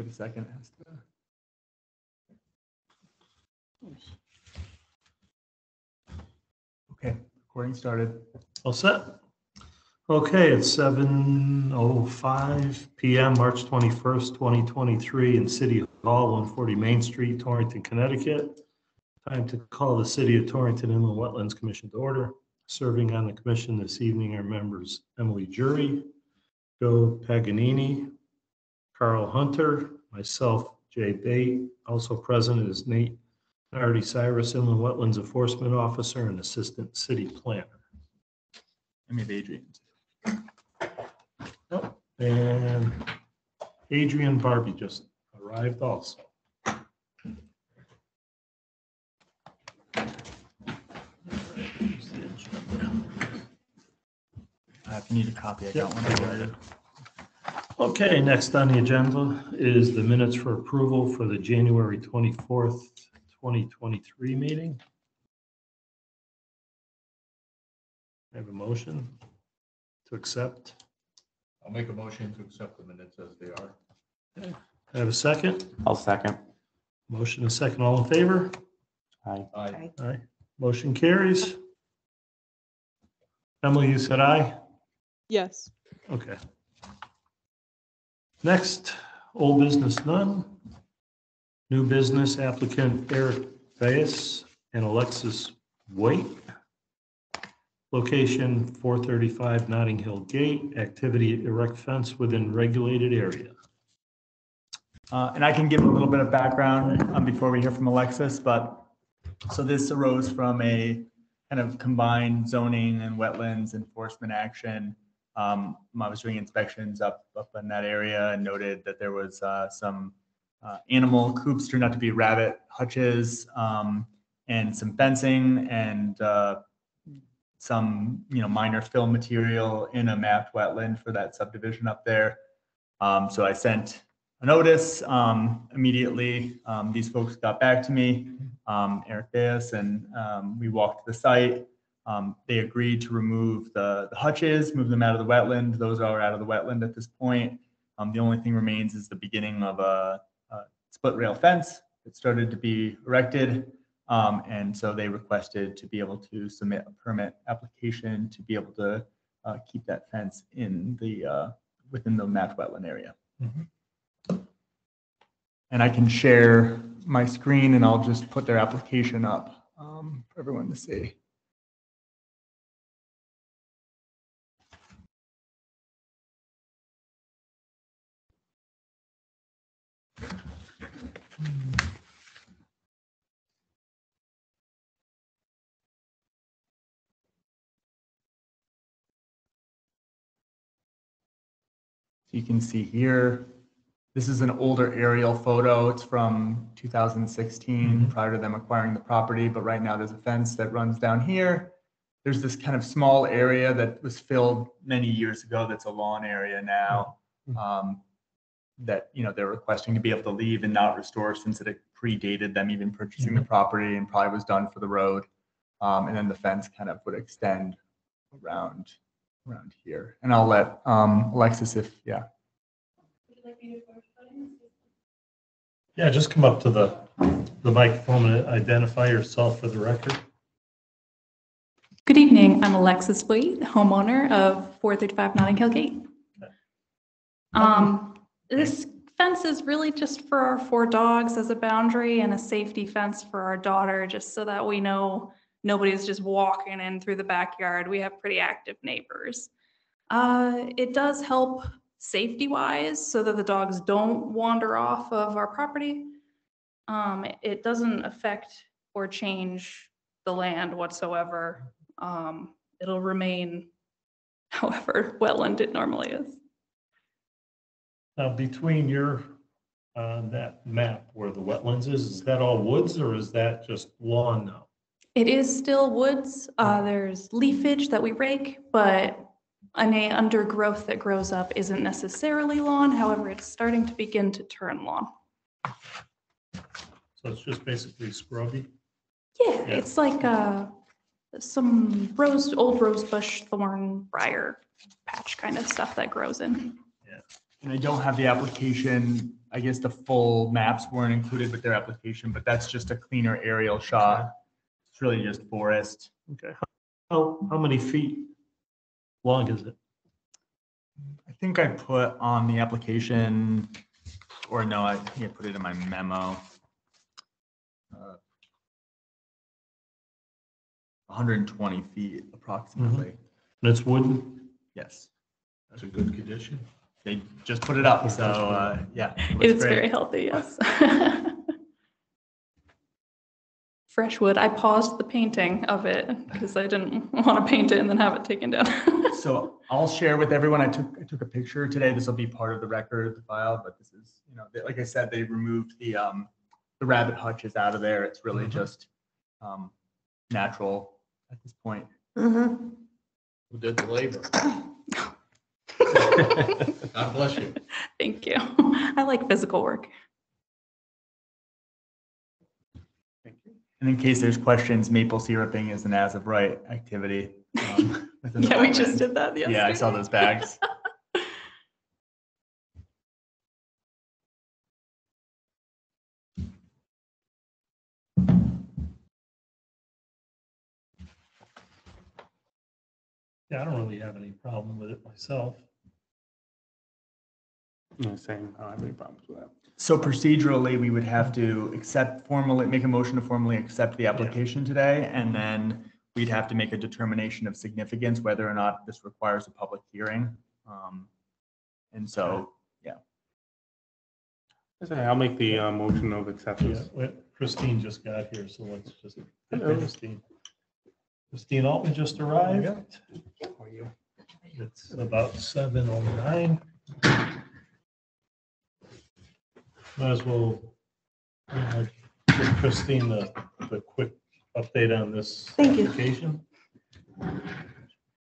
Wait a second. Okay, recording started. All set? Okay, it's seven oh five PM, March twenty-first, twenty twenty-three, in City Hall, one forty Main Street, Torrington, Connecticut. Time to call the City of Torrington Inland Wetlands Commission to order. Serving on the commission this evening are members Emily Jury, Joe Paganini, Carl Hunter, myself, Jay Bate. Also present is Nate Nardi Cyrus, Inland Wetlands Enforcement Officer and Assistant City Planner. I mean, Adrian. Oh, And Adrian Barbie just arrived also. Uh, If you need a copy, I got one. Yeah, I got it. Okay, next on the agenda is the minutes for approval for the January 24th, 2023 meeting. I Have a motion to accept. I'll make a motion to accept the minutes as they are. I Have a second? I'll second. Motion and second, all in favor? Aye. Aye. Aye. Motion carries. Emily, you said aye? Yes. Okay. Next, old business none. New business applicant Eric Bayes and Alexis Waite. Location 435 Notting Hill Gate, activity erect fence within regulated area. Uh, And I can give a little bit of background um, before we hear from Alexis, but so this arose from a kind of combined zoning and wetlands enforcement action. Um, I was doing inspections up, up in that area and noted that there was uh, some uh, animal coops turned out to be rabbit hutches um, and some fencing and uh, some, you know, minor fill material in a mapped wetland for that subdivision up there. Um, So I sent a notice um, immediately. Um, These folks got back to me, um, Eric Bass, and um, we walked the site. Um, They agreed to remove the the hutches, move them out of the wetland. Those are out of the wetland at this point. Um, The only thing remains is the beginning of a a split rail fence that started to be erected. Um, And so they requested to be able to submit a permit application to be able to uh, keep that fence in the, uh, within the mapped wetland area. And I can share my screen and I'll just put their application up um, for everyone to see. You can see here, this is an older aerial photo. It's from 2016, Mhm. prior to them acquiring the property. But right now, there's a fence that runs down here. There's this kind of small area that was filled many years ago that's a lawn area now. Mhm. um, That, you know, they're requesting to be able to leave and not restore since it predated them even purchasing the property and probably was done for the road. Um, And then the fence kind of would extend around, around here. And I'll let um, Alexis if, yeah, Yeah, just come up to the, the microphone and identify yourself for the record. Good evening. I'm Alexis Waite, homeowner of 435 Notting Hill Gate. Um, This fence is really just for our four dogs as a boundary and a safety fence for our daughter, just so that we know nobody's just walking in through the backyard. We have pretty active neighbors. Uh, It does help safety-wise so that the dogs don't wander off of our property. Um, it- It doesn't affect or change the land whatsoever. Um, it'll remain however wetland it normally is. Now, between your, uh, that map where the wetlands is, is that all woods or is that just lawn now? It is still woods. Uh, there's leafage that we rake, but an undergrowth that grows up isn't necessarily lawn. However, it's starting to begin to turn lawn. So it's just basically scrubby? Yeah, Yeah. it's like uh, some rose, old rose bush, thorn, briar patch kind of stuff that grows in. And I don't have the application I guess the full maps weren't included with their application, but that's just a cleaner aerial shot. It's really just forest. Okay. How, how many feet long is it? I think I put on the application, or no, I think I put it in my memo. Uh, 120 feet approximately. And it's wooden? Yes, That's a good condition. They just put it up, so uh, yeah. it It looks is great. very healthy, yes. Fresh wood. I paused the painting of it because I didn't want to paint it and then have it taken down. So I'll share with everyone, I took, I took a picture today. This will be part of the record, the file, but this is, you know, they- like I said, they removed the, um, the rabbit hutches out of there. It's really Mhm. just, um, natural at this point. Who did the labor? God bless you. Thank you. I like physical work. And in case there's questions, maple syruping is an as of right activity. um, within the Yeah, we just wetland. did that yesterday. Yeah, I saw those bags. Yeah, I don't really have any problem with it myself. No, same. I don't have any problems with that. So procedurally, we would have to accept formally, make a motion to formally accept the application today, and then we'd have to make a determination of significance, whether or not this requires a public hearing. Um, And so, That's okay, I'll make the uh, motion of Yeah, acceptance. wait, Christine just got here, so let's just. Hello. Christine. Christine Altman just arrived. How are you? It's about seven oh nine. Might as well uh, give Christine the, the quick update on this Thank you. application.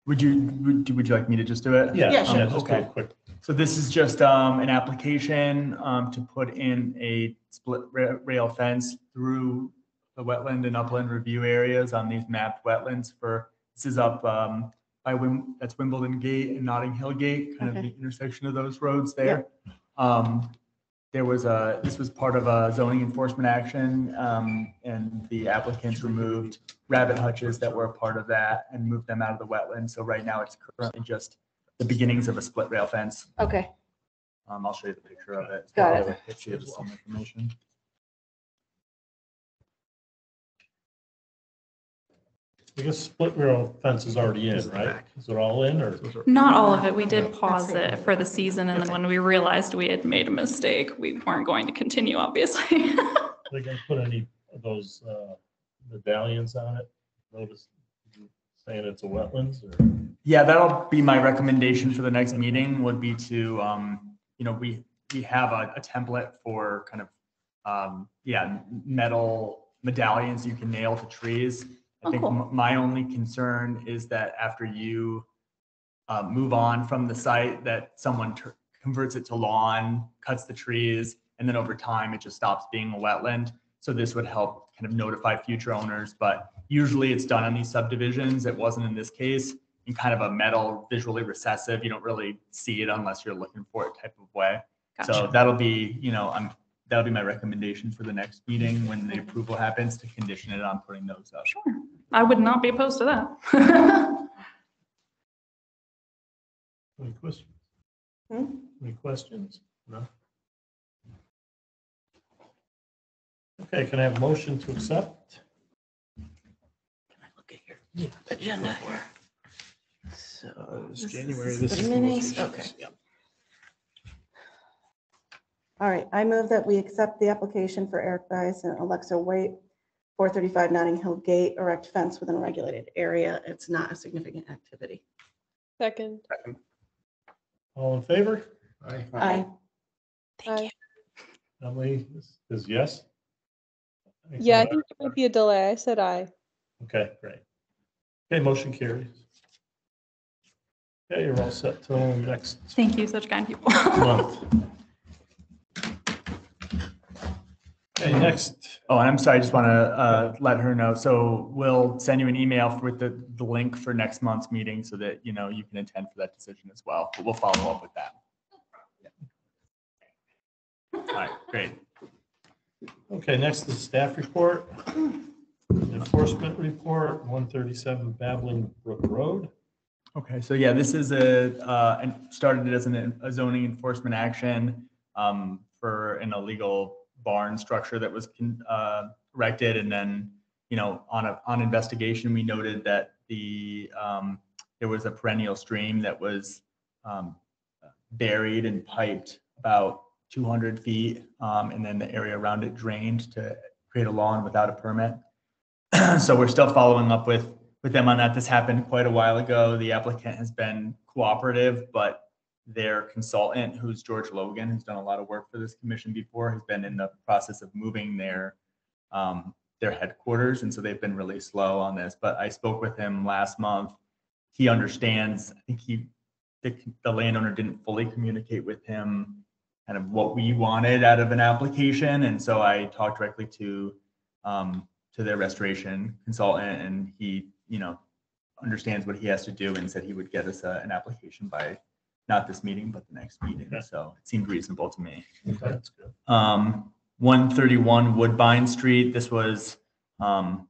would you, would would you like me to just do it? Yeah, Yeah, yeah, sure. just do a Okay. quick. So this is just um, an application um, to put in a split ra- rail fence through the wetland and upland review areas on these mapped wetlands for, this is up um, by Wim, that's Wimbledon Gate and Notting Hill Gate, kind of the intersection of those roads there. Um, There was a, this was part of a zoning enforcement action um, and the applicants removed rabbit hutches that were a part of that and moved them out of the wetland. So right now it's currently just the beginnings of a split rail fence. Okay, Um, I'll show you the picture of it. Got it. If have some information. I guess split rail fence is already in, right? Is it all in or? Not all of it. We did pause it for the season and then when we realized we had made a mistake, we weren't going to continue, obviously. They gonna put any of those uh, medallions on it? Notice saying it's a wetlands or? Yeah, that'll be my recommendation for the next meeting would be to, um, you know, we, we have a, a template for kind of, um, yeah, metal medallions you can nail to trees. I Oh, think cool. m- my only concern is that after you uh, move on from the site, that someone tur- converts it to lawn, cuts the trees, and then over time, it just stops being a wetland. So this would help kind of notify future owners, but usually it's done on these subdivisions. It wasn't in this case. In kind of a metal visually recessive, you don't really see it unless you're looking for it type of way. So that'll be, you know, I'm, that'll be my recommendation for the next meeting when the approval happens to condition it on putting those up. Sure. I would not be opposed to that. Any questions? Hmm? Any questions? No? Okay, can I have a motion to accept? Can I look at your agenda here. So. It's this January, this the is the minis, most- Okay. All right, I move that we accept the application for Eric Bice and Alexa White, 435 Notting Hill Gate, erect fence within a regulated area. It's not a significant activity. Second. All in favor? Aye. Aye. Thank you. Emily is- is yes? Yeah, I think there might be a delay. I said aye. Okay, great. Okay, motion carries. Okay, you're all set till next Thank you, such kind people. month. Okay, next, Oh, I'm sorry, I just want to uh, let her know. So we'll send you an email with the, the link for next month's meeting so that, you know, you can attend for that decision as well. But we'll follow up with that. All right, great. Okay, next is staff report. Enforcement report, one thirty-seven Babbling Brook Road. Okay, so yeah, this is a, uh, and started it as an, a zoning enforcement action, um, for an illegal barn structure that was, uh, erected and then, you know, on a, on investigation, we noted that the, um, there was a perennial stream that was, um, buried and piped about two hundred feet, um, and then the area around it drained to create a lawn without a permit. So we're still following up with, with them on that. This happened quite a while ago. The applicant has been cooperative, but their consultant, who's George Logan, who's done a lot of work for this commission before, has been in the process of moving their, um, their headquarters, and so they've been really slow on this. But I spoke with him last month. He understands, I think he, the, the landowner didn't fully communicate with him kind of what we wanted out of an application, and so I talked directly to, um, to their restoration consultant, and he, you know, understands what he has to do and said he would get us a, an application by not this meeting, but the next meeting. Okay. So it seemed reasonable to me. That's good. Um, one thirty-one Woodbine Street, this was, um,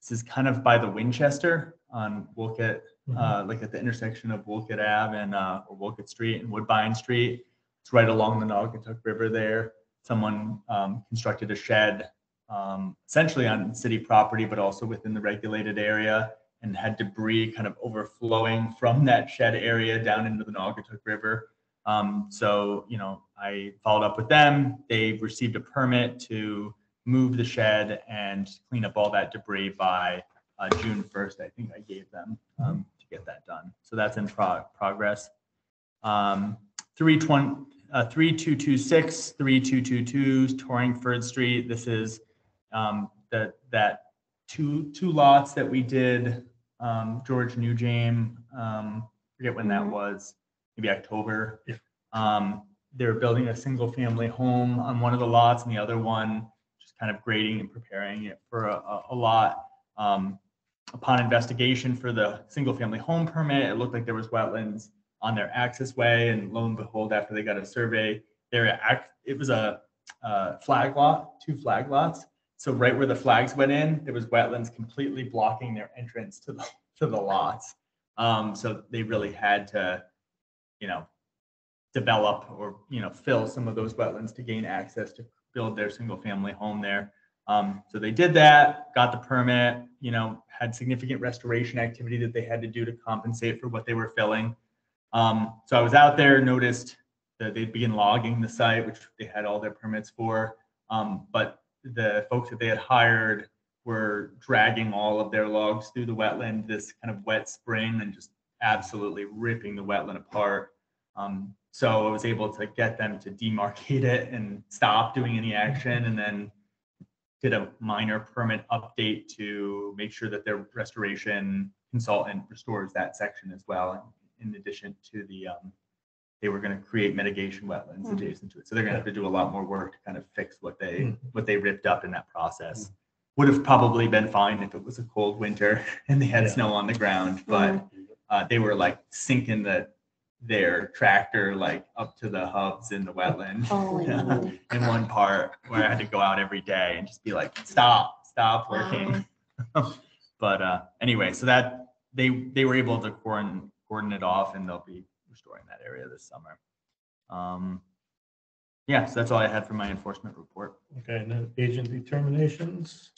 this is kind of by the Winchester on Wolcott, uh, like at the intersection of Wolcott Ave and, uh, or Wolcott Street and Woodbine Street. It's right along the Naugatuck River there. Someone, um, constructed a shed, um, essentially on city property, but also within the regulated area and had debris kind of overflowing from that shed area down into the Naugatuck River. Um, so, you know, I followed up with them. They received a permit to move the shed and clean up all that debris by uh, June 1st. I think I gave them um, to get that done. So that's in pro- progress. Um, 320, uh, 3226, 3222 Torringford Street. This is um, that, that two, two lots that we did, um, George Newjame, um, forget when that Mhm. was, maybe October. Yeah. Um, they were building a single family home on one of the lots and the other one just kind of grading and preparing it for a, a, a lot. Um, upon investigation for the single family home permit, it looked like there was wetlands on their access way and lo and behold, after they got a survey, there, it was a, uh, flag lot, two flag lots. So right where the flags went in, there was wetlands completely blocking their entrance to the, to the lots. Um, so they really had to, you know, develop or, you know, fill some of those wetlands to gain access to build their single family home there. Um, so they did that, got the permit, you know, had significant restoration activity that they had to do to compensate for what they were filling. Um, so I was out there, noticed that they'd begin logging the site, which they had all their permits for. Um, but the folks that they had hired were dragging all of their logs through the wetland this kind of wet spring and just absolutely ripping the wetland apart. Um, so I was able to get them to demarcate it and stop doing any action and then did a minor permit update to make sure that their restoration consultant restores that section as well. In addition to the, um, they were gonna create mitigation wetlands Mhm. adjacent to it. So they're gonna have to do a lot more work to kind of fix what they, Mhm. what they ripped up in that process. Would have probably been fine if it was a cold winter and they had Yeah. snow on the ground, but uh, they were like sinking the, their tractor like up to the hubs in the wetland Holy moly. in one part where I had to go out every day and just be like, stop, stop working. But uh, anyway, so that they they were able to cordon cordon it off and they'll be restoring that area this summer. Um, yeah, so that's all I had for my enforcement report. Okay, and then agent determinations.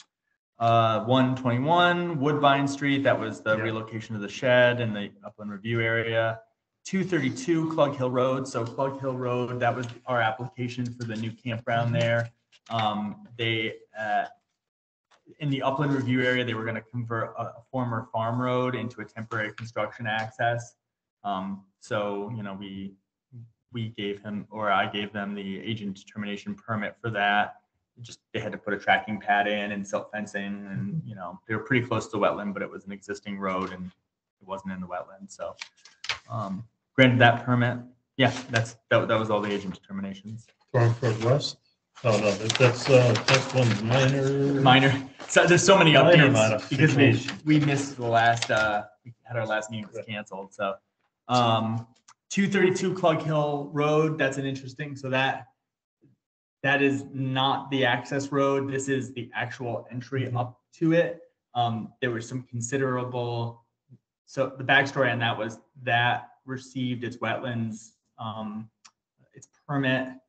Uh, one twenty-one Woodbine Street, that was the Yeah. relocation of the shed in the upland review area. Two thirty-two Clug Hill Road, so Clug Hill Road, that was our application for the new campground there. Um, they, uh, in the upland review area, they were gonna convert a a former farm road into a temporary construction access. Um, so, you know, we, we gave him, or I gave them the agent determination permit for that just they had to put a tracking pad in and silt fencing and you know they were pretty close to wetland but it was an existing road and it wasn't in the wetland so um granted that permit yeah that's that, that was all the agent determinations Torringford West. Oh, no, that- that's, uh, that's one minor. minor so there's so many Minor updates because we modification. we missed the last uh we had our last meeting was canceled so um 232 Clug Hill Road that's an interesting so that that is not the access road. This is the actual entry up to it. Um, there was some considerable, so the backstory on that was that received its wetlands, um, its permit, I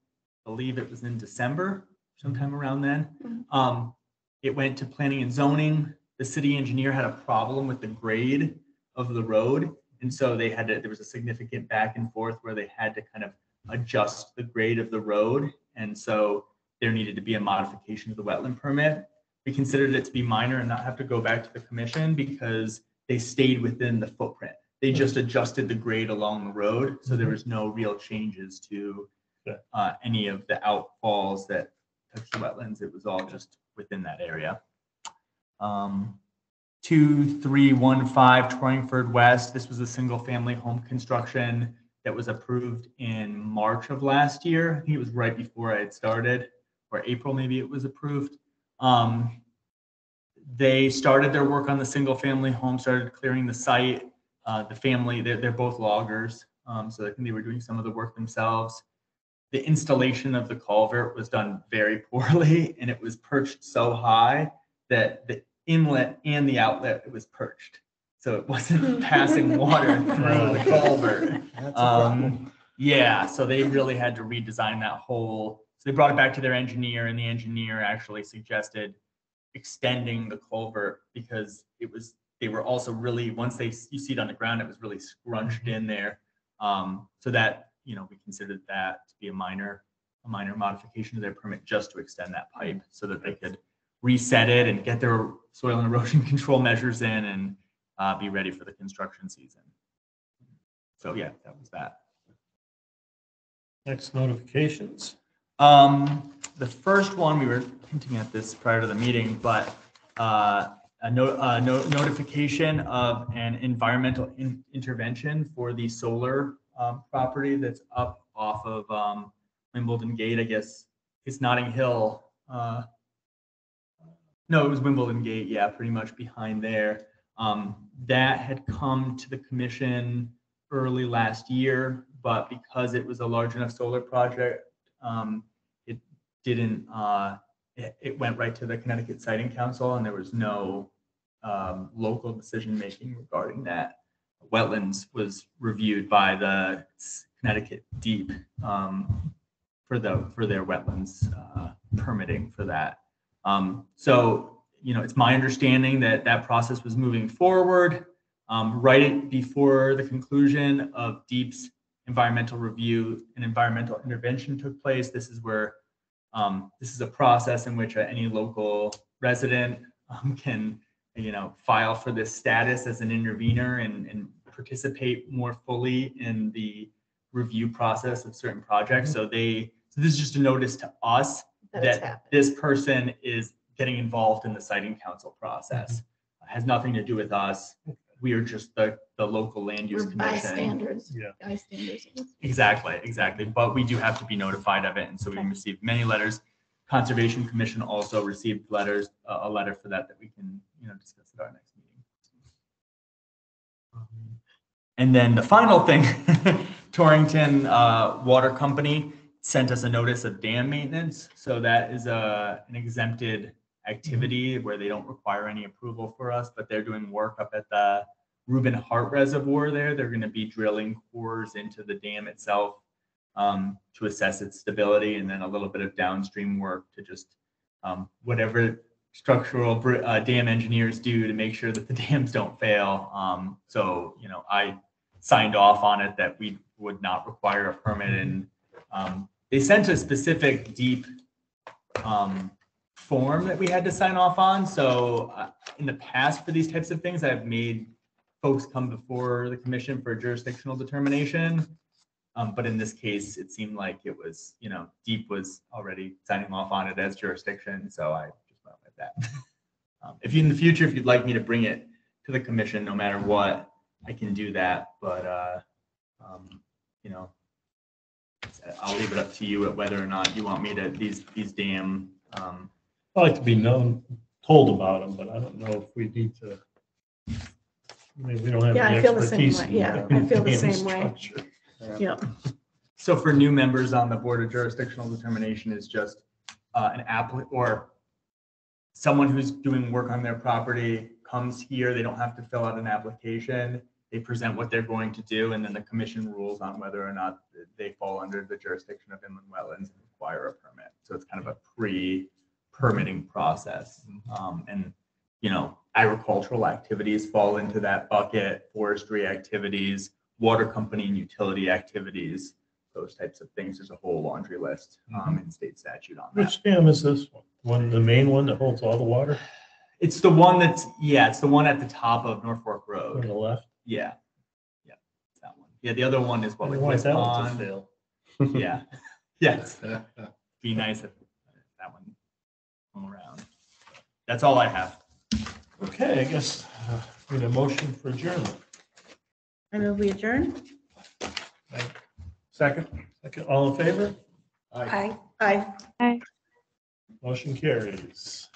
believe it was in December, sometime around then. Mhm. Um, it went to planning and zoning. The city engineer had a problem with the grade of the road. And so they had to, there was a significant back and forth where they had to kind of adjust the grade of the road. And so there needed to be a modification of the wetland permit. We considered it to be minor and not have to go back to the commission because they stayed within the footprint. They just adjusted the grade along the road, so there was no real changes to uh, any of the outfalls that touched the wetlands. It was all just within that area. Um, two, three, one, five Torringford West. This was a single-family home construction that was approved in March of last year. I think it was right before I had started, or April maybe it was approved. Um, they started their work on the single-family home, started clearing the site. Uh, the family, they're, they're both loggers, um, so I think they were doing some of the work themselves. The installation of the culvert was done very poorly, and it was perched so high that the inlet and the outlet it was perched, so it wasn't passing water through the culvert. Um, yeah, so they really had to redesign that whole, so they brought it back to their engineer and the engineer actually suggested extending the culvert because it was, they were also really, once they, you see it on the ground, it was really scrunched in there. Um, so that, you know, we considered that to be a minor, a minor modification to their permit just to extend that pipe so that they could reset it and get their soil and erosion control measures in and uh, be ready for the construction season. So yeah, that was that. Next notifications. Um, the first one, we were hinting at this prior to the meeting, but, uh, a no, a no, notification of an environmental in- intervention for the solar, um, property that's up off of, um, Wimbledon Gate, I guess. It's Notting Hill, uh, no, it was Wimbledon Gate, yeah, pretty much behind there. Um, that had come to the commission early last year, but because it was a large enough solar project, um, it didn't, uh, it, went right to the Connecticut Siting Council and there was no, um, local decision-making regarding that. Wetlands was reviewed by the Connecticut DEEP, um, for the, for their wetlands, uh, permitting for that. Um, so, you know, it's my understanding that that process was moving forward. Um, right before the conclusion of DEEP's environmental review and environmental intervention took place. This is where, um, this is a process in which uh, any local resident um, can, you know, file for this status as an intervener and, and participate more fully in the review process of certain projects. So they, so this is just a notice to us That it's that happening. this person is getting involved in the siting council process. Has nothing to do with us. We are just the, the local land use We're commission. bystanders. Yeah. Bystanders. Exactly, exactly. But we do have to be notified of it. And so we Okay. received many letters. Conservation Commission also received letters, a, a letter for that that we can, you know, discuss at our next meeting. And then the final thing, Torrington uh, Water Company sent us a notice of dam maintenance. So that is a, an exempted activity where they don't require any approval for us, but they're doing work up at the Reuben Hart Reservoir there. They're going to be drilling cores into the dam itself um, to assess its stability and then a little bit of downstream work to just um, whatever structural uh, dam engineers do to make sure that the dams don't fail. Um, so, you know, I signed off on it that we would not require a permit and um, they sent a specific DEEP um, form that we had to sign off on. So uh, in the past for these types of things, I've made folks come before the commission for a jurisdictional determination. Um, but in this case, it seemed like it was, you know, DEEP was already signing off on it as jurisdiction, so I just went with that. Um, If you, in the future, if you'd like me to bring it to the commission, no matter what, I can do that, but, uh, um, you know, I'll leave it up to you at whether or not you want me to, these, these dam, um, I like to be known, told about them, but I don't know if we need to. I mean, we don't have Yeah, I any feel the same expertise. way. in Yeah, I feel the dam same way. structure. Yep. So for new members on the Board of Jurisdictional Determination is just uh, an applicant or someone who's doing work on their property comes here, they don't have to fill out an application. They present what they're going to do, and then the commission rules on whether or not they fall under the jurisdiction of inland wetlands and require a permit. So it's kind of a pre-permitting process. Um, and, you know, agricultural activities fall into that bucket, forestry activities, water company and utility activities, those types of things. There's a whole laundry list, um, in state statute on that. Which dam is this one? One, the main one that holds all the water It's the one that's, yeah, it's the one at the top of Norfolk Road. on Road. the left? Yeah. Yeah, that one. Yeah, the other one is what, I like want West that one to Pond? fail. Yeah, yes, be nice if that one come around. That's all I have. Okay, I guess uh, we need a motion for adjournment. I move we adjourn. Second. Second, all in favor? Aye. Aye. Motion carries.